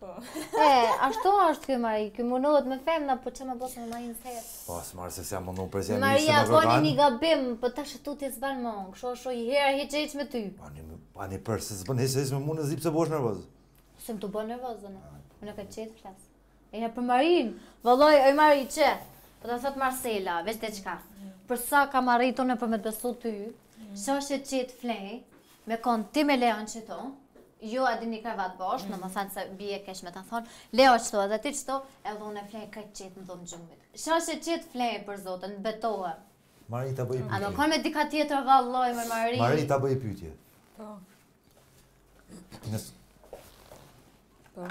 Po. e, ashtu është kjo Mari, kjo mundohet me femna, po çka me bo me Marin se... Po, s'marr se se unë nuk përzihem n'kërkan. Maria, një gabim, po tash ti s'ban më, kështu është një herë hiç me ty. Pa një, pa një përë, se s'ban hiç me mu në zipë se bohesh nervoz. Se m'të bo nervoz, edhe unë, unë ka qet flas. E ja për Marin, vallaj, oj Mari, qe? Po ta thot Marcela, veç edhe çka. Për sa kam arrit unë për me të besu ty, shë është e qetë flej, Me kon ti me Leon qëtu, ju a dy n'krevat bashk, mm. domethënë se unë kisha me të thonë, Leo qëtu edhe ti qëtu, edhe unë flej qetë qetë në dhomë gjumit. Shashe qetë flej për Zotin, betohem. Mari, ta bëj një pytje. A me konë me dikë tjetër vallaj me Mari. Mari, ta bëj një pytje. Po. Në... Po.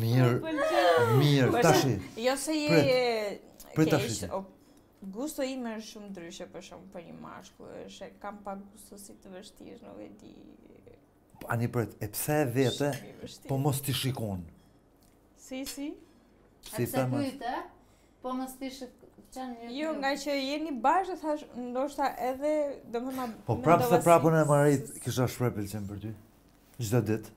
Mirë, mirë, po tashi. Jo se je Pret tash. Gustoja ime është shumë ndryshe për shembull për një mashkull, edhe e kam pak guston si të vështirë, nuk e di. Ani pret, e pse e vete, po mos ty t'shikon. Si, si? Si e pse kujtove, po mos ty t'shikon. Jo, ngaqë jeni bashkë, thash, ndoshta edhe, domethënë... Po prapë se prapë, Mari, Krishti shprehë pëlqim për ty, çdo ditë.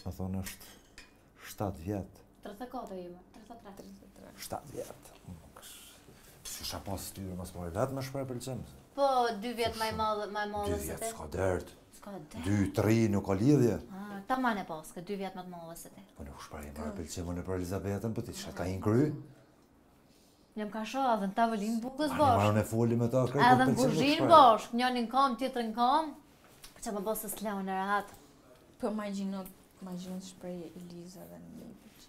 Domethënë është 7 vjetë. 34 e jemi, 33. 33. 7 vjetë. Së shë apon së tyrë, mos po vjen me shpreh pëlqim. Po, 2 vjetë ma i madh, ma i madh. 2 vjetë, s'ka dert. S'ka dert. 2, 3, nuk ka lidhje. Ah, tamam e paske, 2 vjetë më të madh se ti. Po, nuk shpreh më pëlqim, more, për Elizabetën, por po, ti çka ki në kry. Jom ka shoh edhe në tavolinë bukës bashk. Ma në fol me ta kurrë. Edhe në kuzhinë bashk, njënin kam, tjetrin kam. Po çka me bo se s'lon rahat. Por po imagjino, imagjino shprej Eliza edhe në një për që